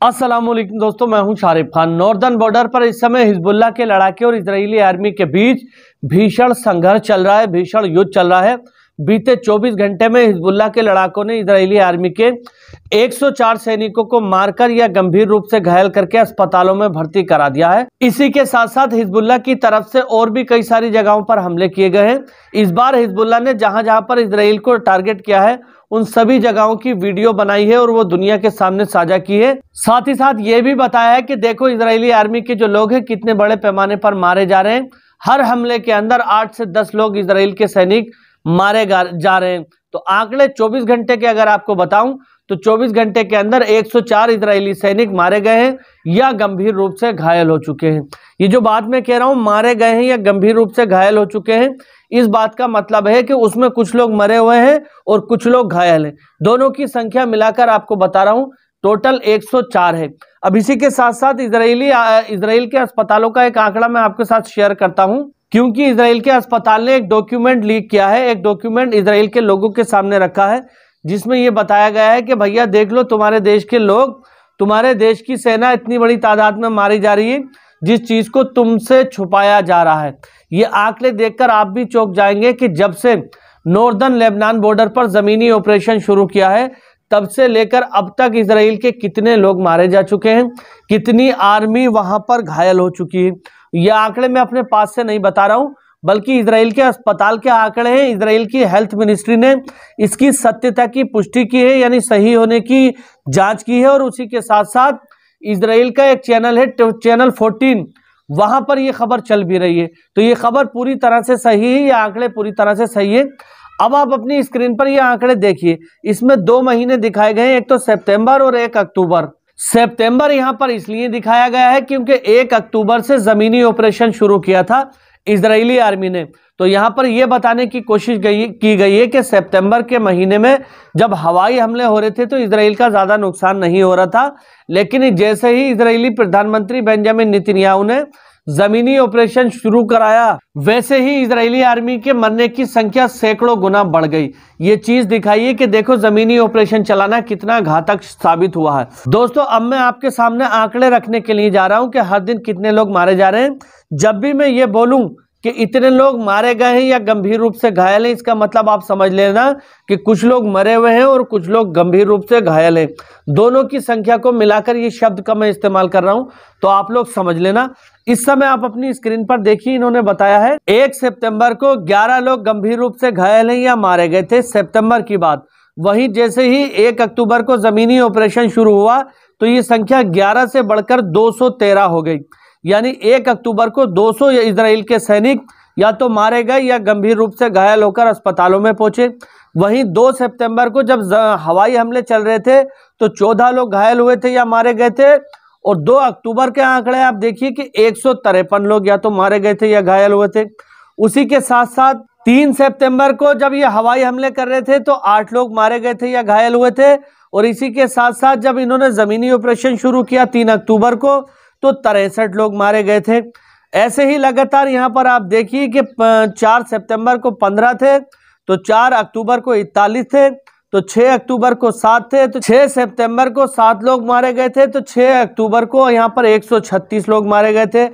असलम दोस्तों, मैं हूँ शारिफ खान। नॉर्दर्न बॉर्डर पर इस समय हिजबुल्ला के लड़ाके और इजरायली आर्मी के बीच भीषण संघर्ष चल रहा है, भीषण युद्ध चल रहा है। बीते 24 घंटे में हिजबुल्ला के लड़ाकों ने इजरायली आर्मी के 104 सैनिकों को मारकर या गंभीर रूप से घायल करके अस्पतालों में भर्ती करा दिया है। इसी के साथ साथ हिजबुल्ला की तरफ़ से और भी कई सारी जगहों पर हमले किए गए हैं। इस बार हिजबुल्ला ने जहाँ जहाँ पर इसराइल को टारगेट किया है, उन सभी जगहों की वीडियो बनाई है और वो दुनिया के सामने साझा की है। साथ ही साथ ये भी बताया है कि देखो इसराइली आर्मी के जो लोग हैं, कितने बड़े पैमाने पर मारे जा रहे हैं। हर हमले के अंदर आठ से दस लोग इसराइल के सैनिक मारे जा रहे हैं। तो आंकड़े 24 घंटे के अगर आपको बताऊँ तो 24 घंटे के अंदर 104 इजरायली सैनिक मारे गए हैं या गंभीर रूप से घायल हो चुके हैं। ये जो बात मैं कह रहा हूँ, मारे गए हैं या गंभीर रूप से घायल हो चुके हैं, इस बात का मतलब है कि उसमें कुछ लोग मरे हुए हैं और कुछ लोग घायल हैं। दोनों की संख्या मिलाकर आपको बता रहा हूँ, टोटल 104 है। अब इसी के साथ साथ इसराइली इसराइल के अस्पतालों का एक आंकड़ा मैं आपके साथ शेयर करता हूँ। क्योंकि इसराइल के अस्पताल ने एक डॉक्यूमेंट लीक किया है, एक डॉक्यूमेंट इसराइल के लोगों के सामने रखा है, जिसमें यह बताया गया है कि भैया देख लो तुम्हारे देश के लोग, तुम्हारे देश की सेना इतनी बड़ी तादाद में मारी जा रही है, जिस चीज़ को तुमसे छुपाया जा रहा है। ये आंकड़े देखकर आप भी चौंक जाएँगे कि जब से नॉर्दर्न लेबनान बॉर्डर पर जमीनी ऑपरेशन शुरू किया है, तब से लेकर अब तक इसराइल के कितने लोग मारे जा चुके हैं, कितनी आर्मी वहाँ पर घायल हो चुकी है। ये आंकड़े मैं अपने पास से नहीं बता रहा हूँ, बल्कि इसराइल के अस्पताल के आंकड़े हैं। इसराइल की हेल्थ मिनिस्ट्री ने इसकी सत्यता की पुष्टि की है, यानी सही होने की जाँच की है, और उसी के साथ साथ इसराइल का एक चैनल है चैनल 14 वहाँ पर यह खबर चल भी रही है। तो ये खबर पूरी तरह से सही है, ये आंकड़े पूरी तरह से सही है। अब आप अपनी स्क्रीन पर ये आंकड़े देखिए। इसमें दो महीने दिखाए गए हैं, एक तो सितंबर और एक अक्टूबर। सितंबर यहाँ पर इसलिए दिखाया गया है क्योंकि एक अक्टूबर से जमीनी ऑपरेशन शुरू किया था इसराइली आर्मी ने। तो यहाँ पर यह बताने की कोशिश गई, की गई है कि सितंबर के महीने में जब हवाई हमले हो रहे थे तो इसराइल का ज़्यादा नुकसान नहीं हो रहा था। लेकिन जैसे ही इसराइली प्रधानमंत्री बेंजामिन नितिनयाहू ने जमीनी ऑपरेशन शुरू कराया। वैसे ही इजरायली आर्मी के मरने की संख्या सैकड़ों गुना बढ़ गई। ये चीज़ दिखाइए कि देखो जमीनी ऑपरेशन चलाना कितना घातक साबित हुआ है। दोस्तों, अब मैं आपके सामने आंकड़े रखने के लिए जा रहा हूँ कि हर दिन कितने लोग मारे जा रहे हैं। जब भी मैं ये बोलूँ कि इतने लोग मारे गए हैं या गंभीर रूप से घायल हैं, इसका मतलब आप समझ लेना कि कुछ लोग मरे हुए हैं और कुछ लोग गंभीर रूप से घायल हैं। दोनों की संख्या को मिलाकर ये शब्द का मैं इस्तेमाल कर रहा हूँ तो आप लोग समझ लेना। इस समय आप अपनी स्क्रीन पर देखिए, इन्होंने बताया है, एक सितंबर को 11 लोग गंभीर रूप से घायल हैं या मारे गए थे, सितंबर की बात। वहीं जैसे ही एक अक्टूबर को जमीनी ऑपरेशन शुरू हुआ तो ये संख्या 11 से बढ़कर 213 हो गई। यानी एक अक्टूबर को 200 इसराइल के सैनिक या तो मारे गए या गंभीर रूप से घायल होकर अस्पतालों में पहुँचे। वहीं 2 सितंबर को जब हवाई हमले चल रहे थे तो 14 लोग घायल हुए थे या मारे गए थे। और 2 अक्टूबर के आंकड़े आप देखिए कि एक सौ तिरपन लोग या तो मारे गए थे या घायल हुए थे। उसी के साथ साथ तीन सितंबर को जब ये हवाई हमले कर रहे थे तो आठ लोग मारे गए थे या घायल हुए थे। और इसी के साथ साथ जब इन्होंने जमीनी ऑपरेशन शुरू किया तीन अक्टूबर को तो तिरसठ लोग मारे गए थे। ऐसे ही लगातार यहाँ पर आप देखिए कि चार सितंबर को पंद्रह थे तो चार अक्टूबर को इकतालीस थे तो 6 अक्टूबर को सात थे तो 6 सितंबर को सात लोग मारे गए थे तो 6 अक्टूबर को यहाँ पर 136 लोग मारे गए थे।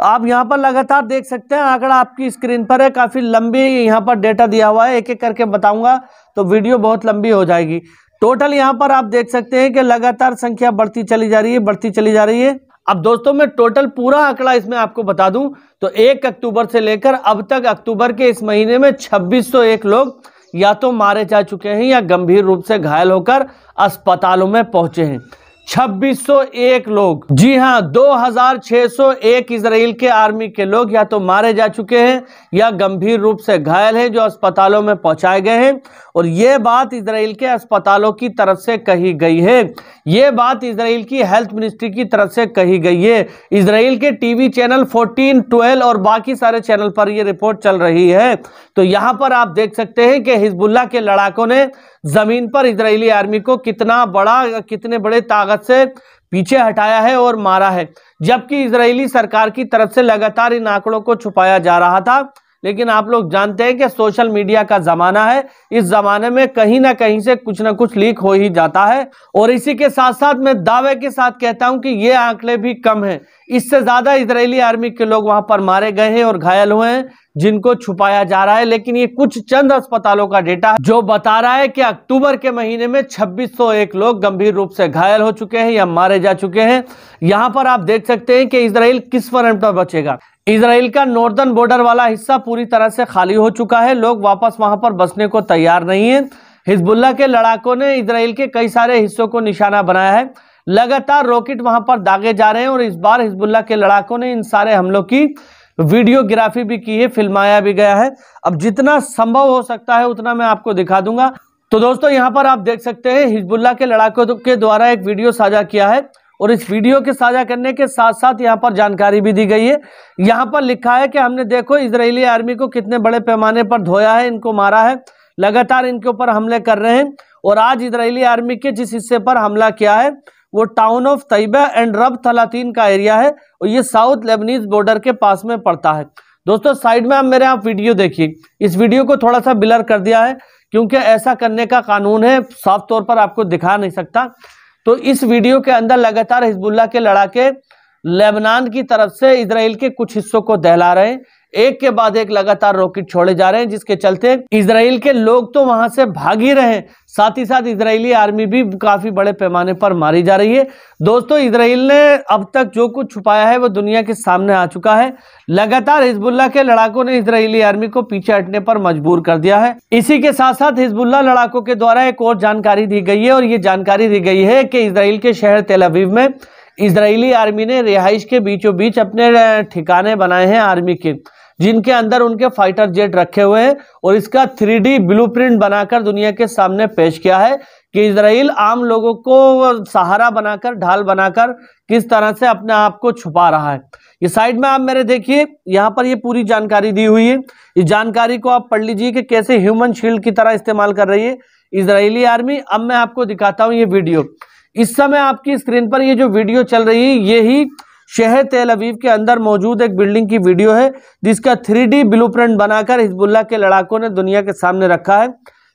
आप यहाँ पर लगातार देख सकते हैं, आंकड़ा आपकी स्क्रीन पर है, काफ़ी लंबी यहाँ पर डेटा दिया हुआ है एक एक करके बताऊँगा तो वीडियो बहुत लंबी हो जाएगी। टोटल यहाँ पर आप देख सकते हैं कि लगातार संख्या बढ़ती चली जा रही है, बढ़ती चली जा रही है। अब दोस्तों मैं टोटल पूरा आंकड़ा इसमें आपको बता दूँ तो एक अक्टूबर से लेकर अब तक अक्टूबर के इस महीने में 2601 लोग या तो मारे जा चुके हैं या गंभीर रूप से घायल होकर अस्पतालों में पहुँचे हैं। 2601 लोग। जी हाँ 2601 इसराइल के आर्मी के लोग या तो मारे जा चुके हैं या गंभीर रूप से घायल हैं जो अस्पतालों में पहुँचाए गए हैं। और ये बात इसराइल के अस्पतालों की तरफ़ से कही गई है। ये बात इसराइल की हेल्थ मिनिस्ट्री की तरफ़ से कही गई है। इसराइल के टीवी चैनल 14, 12 और बाकी सारे चैनल पर ये रिपोर्ट चल रही है। तो यहाँ पर आप देख सकते हैं कि हिजबुल्ला के लड़ाकों ने ज़मीन पर इसराइली आर्मी को कितना बड़ा, कितने बड़े ताकत से पीछे हटाया है और मारा है। जबकि इसराइली सरकार की तरफ़ से लगातार इन आंकड़ों को छुपाया जा रहा था। लेकिन आप लोग जानते हैं कि सोशल मीडिया का ज़माना है। इस ज़माने में कहीं ना कहीं से कुछ ना कुछ लीक हो ही जाता है। और इसी के साथ साथ मैं दावे के साथ कहता हूँ कि ये आंकड़े भी कम हैं। इससे ज़्यादा इसराइली आर्मी के लोग वहाँ पर मारे गए हैं और घायल हुए हैं, जिनको छुपाया जा रहा है। लेकिन ये कुछ चंद अस्पतालों का डेटा जो बता रहा है कि अक्टूबर के महीने में 2601 लोग गंभीर रूप से घायल हो चुके हैं या मारे जा चुके हैं। यहाँ पर आप देख सकते हैं कि इसराइल किस फ्रंट पर बचेगा। इसराइल का नॉर्दर्न बॉर्डर वाला हिस्सा पूरी तरह से खाली हो चुका है। लोग वापस वहाँ पर बसने को तैयार नहीं है। हिजबुल्ला के लड़ाकों ने इसराइल के कई सारे हिस्सों को निशाना बनाया है। लगातार रॉकेट वहाँ पर दागे जा रहे हैं और इस बार हिजबुल्ला के लड़ाकों ने इन सारे हमलों की वीडियोग्राफी भी की है, फिल्माया भी गया है। अब जितना संभव हो सकता है उतना मैं आपको दिखा दूँगा। तो दोस्तों, यहाँ पर आप देख सकते हैं हिजबुल्ला के लड़ाकों के द्वारा एक वीडियो साझा किया है। और इस वीडियो के साझा करने के साथ साथ यहाँ पर जानकारी भी दी गई है। यहाँ पर लिखा है कि हमने देखो इसराइली आर्मी को कितने बड़े पैमाने पर धोया है, इनको मारा है, लगातार इनके ऊपर हमले कर रहे हैं और आज इसराइली आर्मी के जिस हिस्से पर हमला किया है, वो टाउन ऑफ़ तैबा एंड रब थलातीन का एरिया है और ये साउथ लेबनीज बॉर्डर के पास में पड़ता है। दोस्तों, साइड में आप मेरे आप वीडियो देखिए। इस वीडियो को थोड़ा सा बिलर कर दिया है, क्योंकि ऐसा करने का कानून है, साफ़ तौर पर आपको दिखा नहीं सकता। तो इस वीडियो के अंदर लगातार हिजबुल्ला के लड़ाके लेबनान की तरफ़ से इसराइल के कुछ हिस्सों को दहला रहे हैं। एक के बाद एक लगातार रॉकेट छोड़े जा रहे हैं, जिसके चलते इसराइल के लोग तो वहाँ से भाग ही रहे साथ ही साथ इसराइली आर्मी भी काफ़ी बड़े पैमाने पर मारी जा रही है। दोस्तों इसराइल ने अब तक जो कुछ छुपाया है, वो दुनिया के सामने आ चुका है। लगातार हिजबुल्ला के लड़ाकों ने इसराइली आर्मी को पीछे हटने पर मजबूर कर दिया है। इसी के साथ साथ हिजबुल्ला लड़ाकों के द्वारा एक और जानकारी दी गई है और ये जानकारी दी गई है कि इसराइल के शहर तेलावीव में इसराइली आर्मी ने रिहाइश के बीचों बीच अपने ठिकाने बनाए हैं आर्मी के। जिनके अंदर उनके फाइटर जेट रखे हुए हैं और इसका थ्री डी बनाकर दुनिया के सामने पेश किया है कि इसराइल आम लोगों को सहारा बनाकर, ढाल बनाकर किस तरह से अपने आप को छुपा रहा है। ये साइड में आप मेरे देखिए, यहाँ पर ये पूरी जानकारी दी हुई है। इस जानकारी को आप पढ़ लीजिए कि कैसे ह्यूमन शील्ड की तरह इस्तेमाल कर रही है इसराइली आर्मी। अब मैं आपको दिखाता हूँ ये वीडियो। इस समय आपकी स्क्रीन पर ये जो वीडियो चल रही है यही शहर तेल अवीव के अंदर मौजूद एक बिल्डिंग की वीडियो है, जिसका थ्री डी बनाकर हिजबुल्ला के लड़ाकों ने दुनिया के सामने रखा है।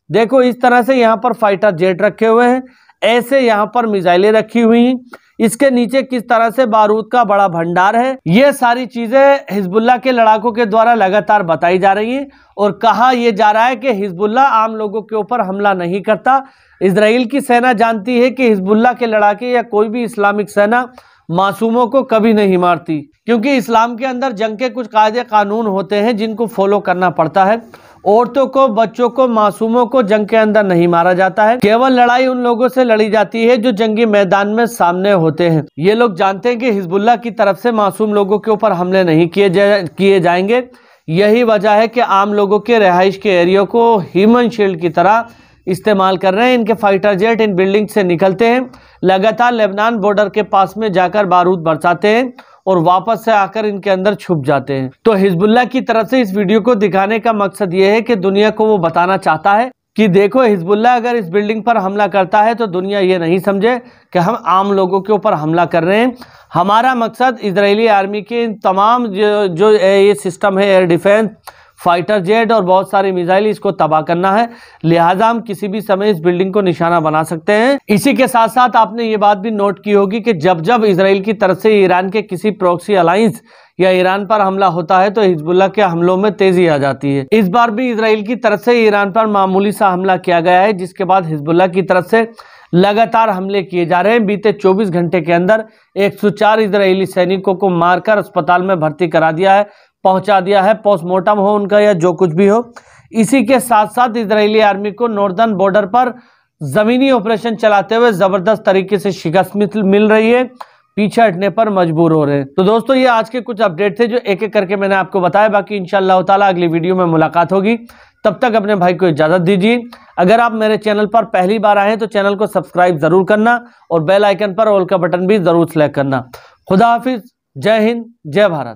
देखो, इस तरह से यहाँ पर फाइटर जेट रखे हुए हैं। ऐसे यहाँ पर मिसाइलें रखी हुई हैं। इसके नीचे किस तरह से बारूद का बड़ा भंडार है, ये सारी चीज़ें हिजबुल्ला के लड़ाकों के द्वारा लगातार बताई जा रही हैं और कहा यह जा रहा है कि हिजबुल्ला आम लोगों के ऊपर हमला नहीं करता। इसराइल की सेना जानती है कि हिजबुल्ला के लड़ाके या कोई भी इस्लामिक सेना मासूमों को कभी नहीं मारती क्योंकि इस्लाम के अंदर जंग के कुछ कायदे कानून होते हैं जिनको फॉलो करना पड़ता है। औरतों को बच्चों को मासूमों को जंग के अंदर नहीं मारा जाता है। केवल लड़ाई उन लोगों से लड़ी जाती है जो जंगी मैदान में सामने होते हैं। ये लोग जानते हैं कि हिजबुल्ला की तरफ़ से मासूम लोगों के ऊपर हमले नहीं किए जा, किए जाएँगे। यही वजह है कि आम लोगों के रिहाइश के एरियो को ह्यूमन शील्ड की तरह इस्तेमाल कर रहे हैं। इनके फाइटर जेट इन बिल्डिंग से निकलते हैं। लगातार लेबनान बॉर्डर के पास में जाकर बारूद बरसाते हैं और वापस से आकर इनके अंदर छुप जाते हैं। तो हिजबुल्ला की तरफ़ से इस वीडियो को दिखाने का मकसद ये है कि दुनिया को वो बताना चाहता है कि देखो हिजबुल्ला अगर इस बिल्डिंग पर हमला करता है तो दुनिया ये नहीं समझे कि हम आम लोगों के ऊपर हमला कर रहे हैं। हमारा मकसद इसराइली आर्मी के इन तमाम जो, जो ये सिस्टम है एयर डिफेंस फाइटर जेट और बहुत सारी मिसाइल इसको तबाह करना है। लिहाजा हम किसी भी समय इस बिल्डिंग को निशाना बना सकते हैं। इसी के साथ साथ आपने ये बात भी नोट की होगी कि जब जब इसराइल की तरफ़ से ईरान के किसी प्रोक्सी अलायंस या ईरान पर हमला होता है तो हिजबुल्ला के हमलों में तेज़ी आ जाती है। इस बार भी इसराइल की तरफ़ से ईरान पर मामूली सा हमला किया गया है, जिसके बाद हिजबुल्ला की तरफ़ से लगातार हमले किए जा रहे हैं। बीते 24 घंटे के अंदर 104 इजरायली सैनिकों को मारकर अस्पताल में भर्ती करा दिया है। पहुँचा दिया है पोस्टमार्टम हो उनका या जो कुछ भी हो। इसी के साथ साथ इसराइली आर्मी को नॉर्दर्न बॉर्डर पर जमीनी ऑपरेशन चलाते हुए ज़बरदस्त तरीके से शिकस्त मिल रही है, पीछे हटने पर मजबूर हो रहे हैं। तो दोस्तों, ये आज के कुछ अपडेट थे जो एक एक करके मैंने आपको बताया। बाकी इंशाल्लाह ताला अगली वीडियो में मुलाकात होगी। तब तक अपने भाई को इजाज़त दीजिए। अगर आप मेरे चैनल पर पहली बार आए तो चैनल को सब्सक्राइब ज़रूर करना और बेल आइकन पर ऑल का बटन भी ज़रूर सेलेक्ट करना। खुदा हाफिज। जय हिंद, जय भारत।